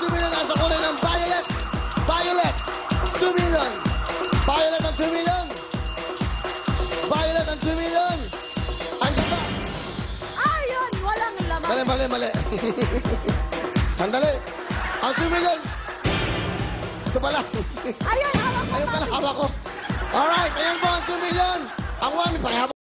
2 million nasa kulay ng violet. Violet, 2 million. Violet ang 2 million. Violet ang 2 million. Andiyan ba? Ayun, walang laman. Mali, mali, mali. Sandali. Ang 2 million. Ito pala. Ayun, hawak mo. Ayun pala, papi. hawak ko. Alright, ayan po ang 2 million. Ang 1, pareha